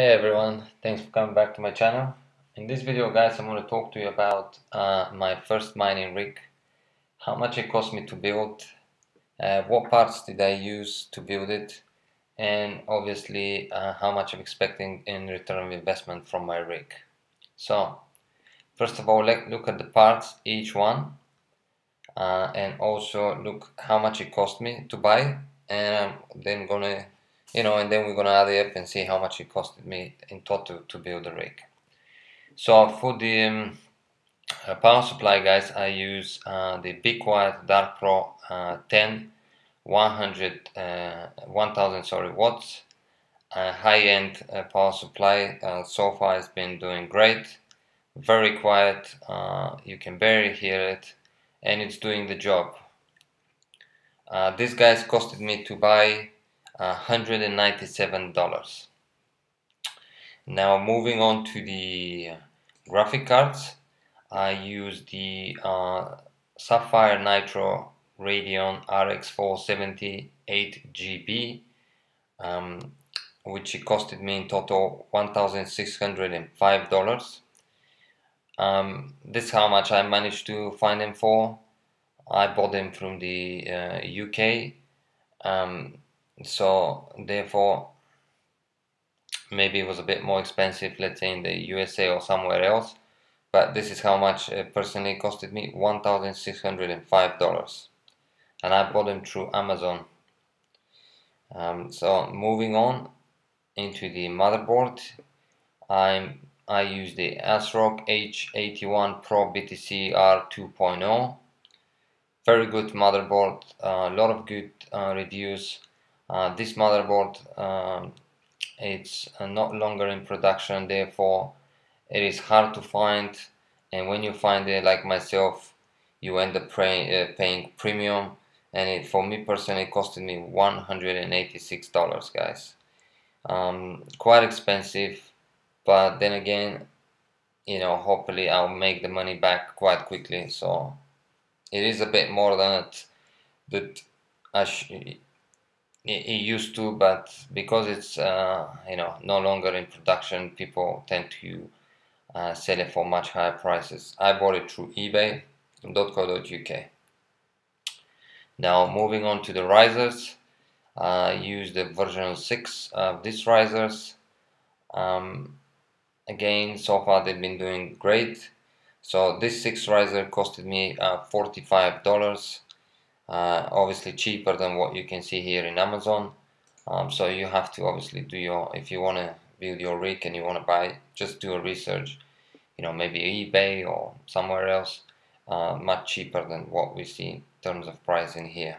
Hey everyone, thanks for coming back to my channel. In this video guys I'm going to talk to you about uh, my first mining rig, how much it cost me to build, uh, what parts did I use to build it, and obviously uh, how much I'm expecting in return of investment from my rig. So first of all let's look at the parts, each one, uh, and also look how much it cost me to buy and I'm then gonna you know and then we're gonna add it up and see how much it costed me in total to build the rig. So for the um, uh, power supply guys I use uh, the Be Quiet Dark Pro uh, 10 100 uh, 1000 sorry watts uh, high-end uh, power supply so far it's been doing great very quiet you can barely hear it and it's doing the job. This guys costed me to buy $197 now moving on to the graphic cards. I use the uh, Sapphire Nitro Radeon RX 470 8GB um, which costed me in total $1,605 um, this is how much I managed to find them for. I bought them from the uh, UK um, so therefore maybe it was a bit more expensive let's say in the USA or somewhere else. But this is how much it personally costed me $1,605 and I bought them through Amazon. Um, so moving on into the motherboard I'm I use the ASRock H81 Pro BTC R2.0 very good motherboard a uh, lot of good uh, reviews uh, this motherboard um, it's uh, no longer in production therefore it is hard to find. And when you find it like myself you end up pay, uh, paying premium. And it for me personally it costed me $186 guys. Um, quite expensive but then again you know hopefully I'll make the money back quite quickly. So it is a bit more than it that I it, used to but because it's uh, you know no longer in production people tend to uh, sell it for much higher prices. I bought it through ebay.co.uk now moving on to the risers I use the version 6 of these risers. Um, again so far they've been doing great. So this 6 riser costed me uh, $45 uh, obviously cheaper than what you can see here in Amazon. Um, so you have to obviously do your if you want to build your rig and you want to buy just do a research you know maybe eBay or somewhere else uh, much cheaper than what we see in terms of pricing here.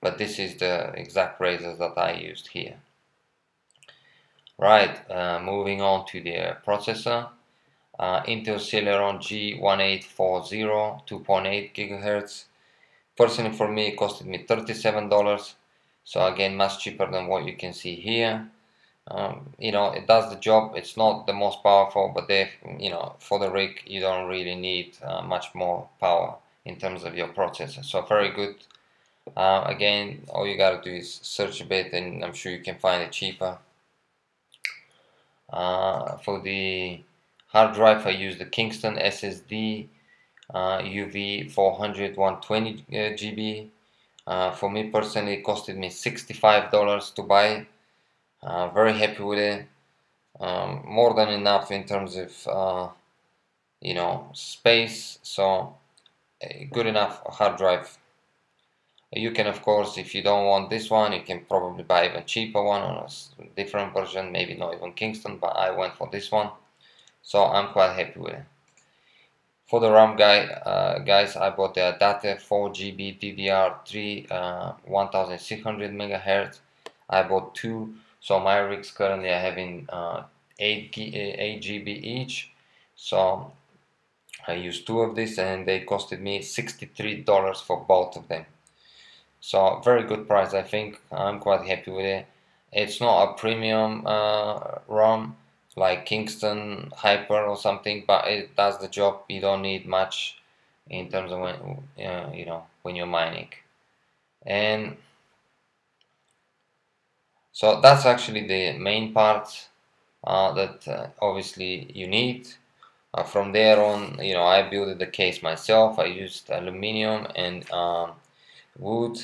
But this is the exact risers that I used here. Right uh, moving on to the processor. Uh, Intel Celeron G1840 2.8 gigahertz personally for me it costed me $37 so again much cheaper than what you can see here. Um, you know it does the job. It's not the most powerful but they you know for the rig you don't really need uh, much more power in terms of your processor. So very good. Uh, again all you gotta do is search a bit and I'm sure you can find it cheaper. Uh, for the hard drive I use the Kingston SSD UV 400 120 uh, GB uh, for me personally it costed me $65 to buy. Uh, very happy with it. Um, more than enough in terms of uh, you know space. So good enough hard drive. You can of course if you don't want this one you can probably buy even cheaper one on a different version. Maybe not even Kingston but I went for this one. So I'm quite happy with it for the RAM guy, uh, guys, I bought the Adata 4GB DDR3 uh, 1600 MHz. I bought two, so my rigs currently are having uh, 8, 8 GB each. So I used two of these and they costed me $63 for both of them. So very good price, I think. I'm quite happy with it. It's not a premium uh, RAM like Kingston Hyper or something, but it does the job. You don't need much in terms of when uh, you know when you're mining, and so that's actually the main part. uh, that uh, obviously you need uh, from there on you know I built the case myself I used aluminium and um, wood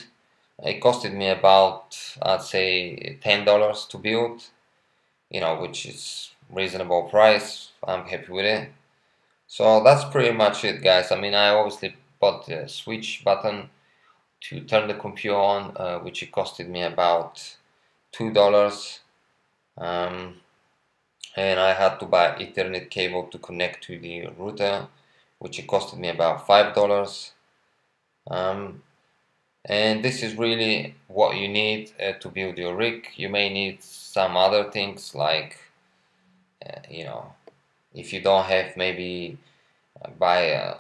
it costed me about I'd say ten dollars to build you know which is reasonable price I'm happy with it. So that's pretty much it guys. I mean I obviously bought the switch button to turn the computer on uh, which it costed me about two dollars. Um, and I had to buy ethernet cable to connect to the router which it costed me about five dollars. Um, and this is really what you need uh, to build your rig. You may need some other things like uh, you know if you don't have maybe uh, buy a,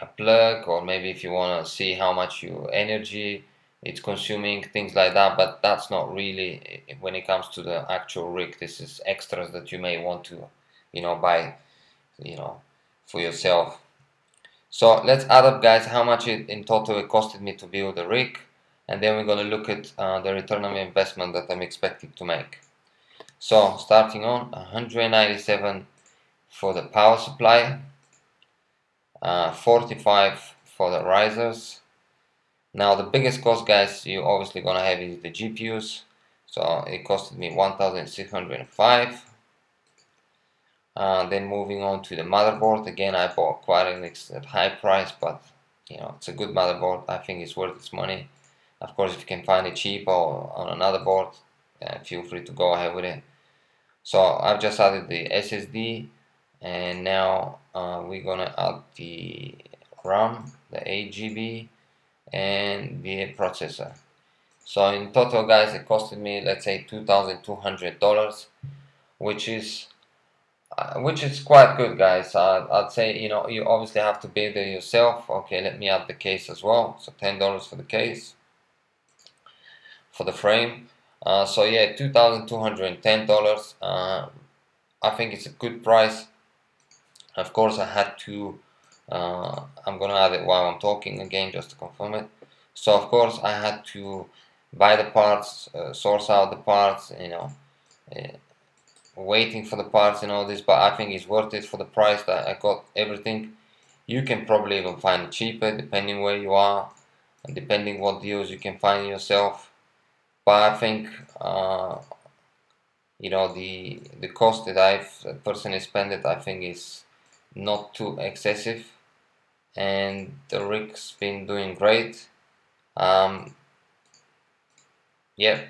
a plug or maybe if you want to see how much your energy it's consuming things like that but that's not really when it comes to the actual rig this is extras that you may want to you know buy you know for yourself. So let's add up guys how much it in total it costed me to build the rig and then we're going to look at uh, the return on investment that I'm expecting to make so starting on 197 for the power supply uh, 45 for the risers. Now the biggest cost guys you obviously gonna have is the GPUs. So it costed me 1605 uh, then moving on to the motherboard. Again I bought quite an at high price but you know it's a good motherboard. I think it's worth its money. Of course if you can find it cheap or on another board uh, feel free to go ahead with it so I've just added the SSD and now uh, we're gonna add the RAM the 8 GB and the processor. So in total guys it costed me let's say $2,200 which is uh, which is quite good guys. I'd say you know you obviously have to build it yourself. Okay let me add the case as well. So $10 for the case for the frame uh, so yeah $2,210 uh, I think it's a good price. Of course I had to uh, I'm gonna add it while I'm talking again just to confirm it. So of course I had to buy the parts uh, source out the parts you know uh, waiting for the parts and all this but I think it's worth it for the price that I got everything. You can probably even find it cheaper depending where you are and depending what deals you can find yourself but I think uh, you know the the cost that I've personally spent it I think is not too excessive. And the rig's been doing great. Um, yep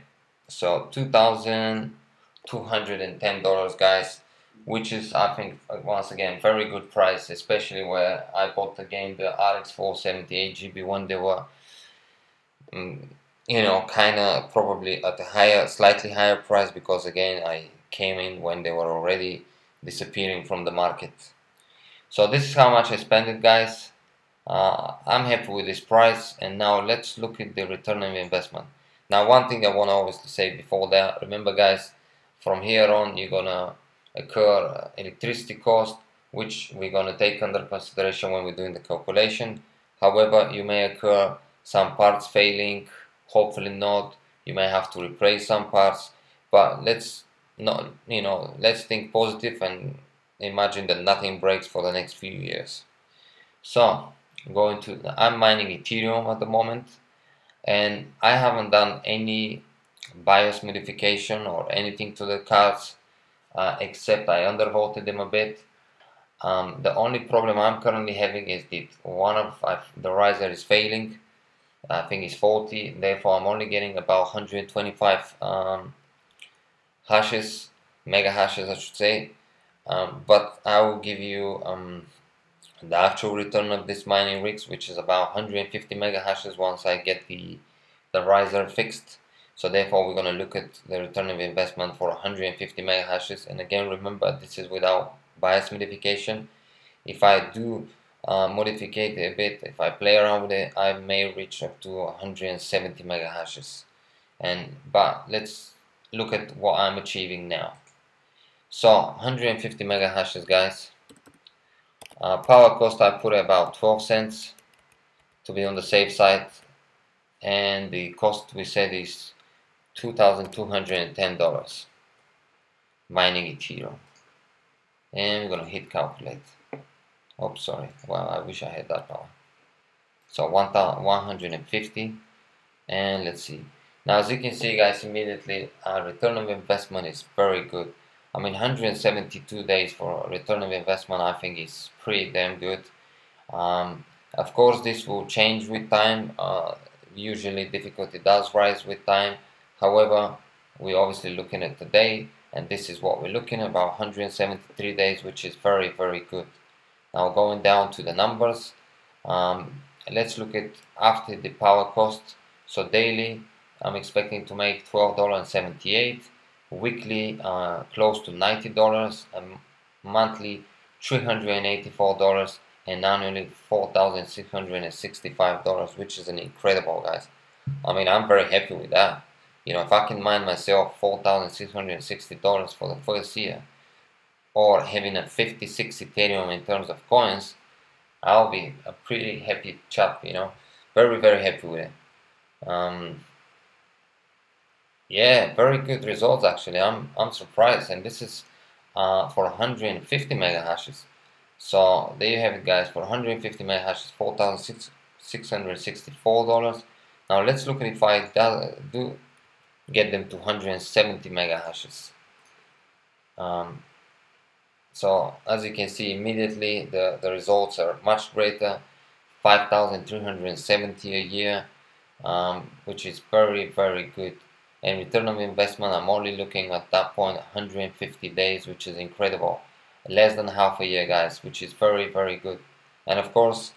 so $2,210 guys which is I think once again very good price especially where I bought the game the RX 470 8GB when they were um, you know kinda probably at a higher slightly higher price because again I came in when they were already disappearing from the market. So this is how much I spent it guys. Uh, I'm happy with this price and now let's look at the return on investment. Now one thing I want to always say before that remember guys from here on you're gonna occur electricity cost which we're gonna take under consideration when we're doing the calculation. However you may occur some parts failing hopefully not you may have to replace some parts but let's not you know let's think positive and imagine that nothing breaks for the next few years. So going to I'm mining Ethereum at the moment and I haven't done any BIOS modification or anything to the cards uh, except I undervolted them a bit. Um, the only problem I'm currently having is that one of the riser is failing I think it's 40 therefore I'm only getting about 125 um, hashes mega hashes I should say. Um, but I will give you um, the actual return of this mining rigs which is about 150 mega hashes once I get the the riser fixed. So therefore we're going to look at the return of investment for 150 mega hashes. And again remember this is without BIOS modification. If I do uh, modify it a bit. If I play around with it I may reach up to 170 mega hashes. And but let's look at what I'm achieving now. So 150 mega hashes guys. Uh, power cost I put about 12 cents to be on the safe side. And the cost we said is $2,210 mining Ethereum and we're gonna hit calculate oh sorry. Well I wish I had that power. So 150 and let's see. Now as you can see guys immediately our return of investment is very good. I mean 172 days for return of investment I think is pretty damn good. Um, of course this will change with time. Uh, usually difficulty does rise with time. However we're obviously looking at today and this is what we're looking at about 173 days which is very very good now going down to the numbers um, let's look at after the power cost. So daily I'm expecting to make $12.78 weekly uh, close to $90 and monthly $384 and annually $4,665 which is an incredible guys. I mean I'm very happy with that. You know if I can mine myself $4,660 for the first year or having a 56 Ethereum in terms of coins I'll be a pretty happy chap you know. Very very happy with it. Um, yeah very good results actually. I'm, I'm surprised. And this is uh, for 150 mega hashes. So there you have it guys. For 150 mega hashes $4,664 now let's look at if I do get them to 170 mega hashes. Um, so as you can see immediately the, the results are much greater 5,370 a year um, which is very very good. And return on investment I'm only looking at that point 150 days which is incredible. Less than half a year guys which is very very good. And of course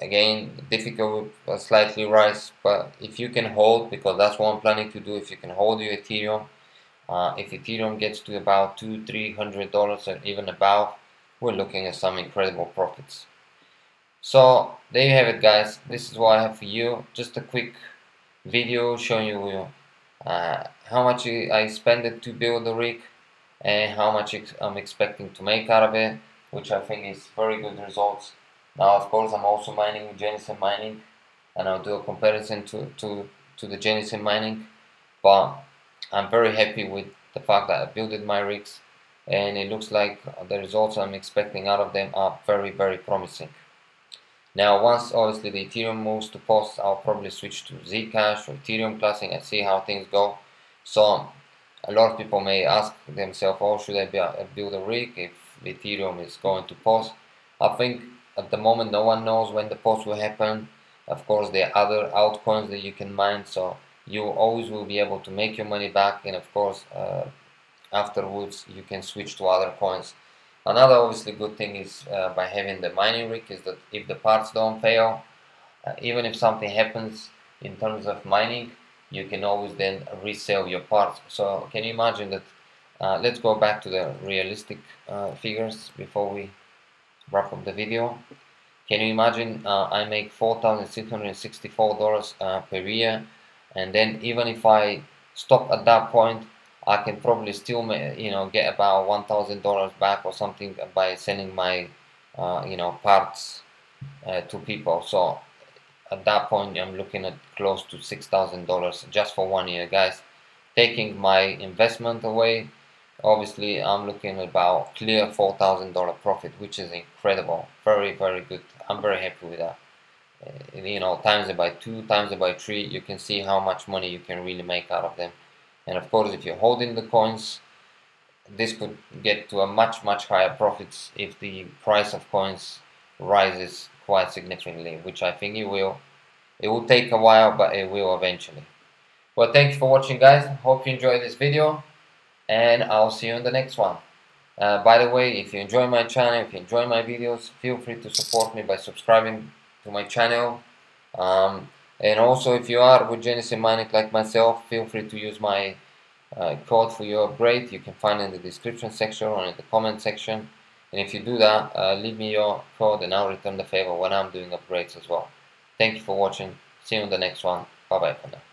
again difficult uh, slightly rise but if you can hold because that's what I'm planning to do if you can hold your Ethereum uh, if Ethereum gets to about two three hundred dollars or even above we're looking at some incredible profits. So there you have it guys. This is what I have for you. Just a quick video showing you uh, how much I spent to build the rig and how much I'm expecting to make out of it which I think is very good results. Now of course I'm also mining with mining and I'll do a comparison to, to, to the Genesis mining but I'm very happy with the fact that I built my rigs and it looks like the results I'm expecting out of them are very very promising. Now once obviously the Ethereum moves to POS I'll probably switch to Zcash or Ethereum Classic and see how things go. So a lot of people may ask themselves oh should I build a rig if Ethereum is going to POS. I think at the moment no one knows when the POS will happen of course there are other altcoins that you can mine so you always will be able to make your money back and of course uh, afterwards you can switch to other coins another obviously good thing is uh, by having the mining rig is that if the parts don't fail uh, even if something happens in terms of mining you can always then resell your parts so can you imagine that uh, let's go back to the realistic uh, figures before we wrap up the video. Can you imagine uh, I make $4,664 uh, per year and then even if I stop at that point I can probably still you know get about $1,000 back or something by selling my uh, you know parts uh, to people. So at that point I'm looking at close to $6,000 just for one year guys. Taking my investment away obviously I'm looking about clear $4,000 profit which is incredible. Very very good. I'm very happy with that you know times it by two times it by three you can see how much money you can really make out of them. And of course if you're holding the coins this could get to a much much higher profits if the price of coins rises quite significantly which I think it will. It will take a while but it will eventually. Well thanks for watching guys. Hope you enjoyed this video and I'll see you in the next one. Uh, by the way, if you enjoy my channel, if you enjoy my videos, feel free to support me by subscribing to my channel. Um, and also, if you are with Genesis Mining like myself, feel free to use my uh, code for your upgrade. You can find it in the description section or in the comment section. And if you do that, uh, leave me your code and I'll return the favor when I'm doing upgrades as well. Thank you for watching. See you in the next one. Bye bye for now.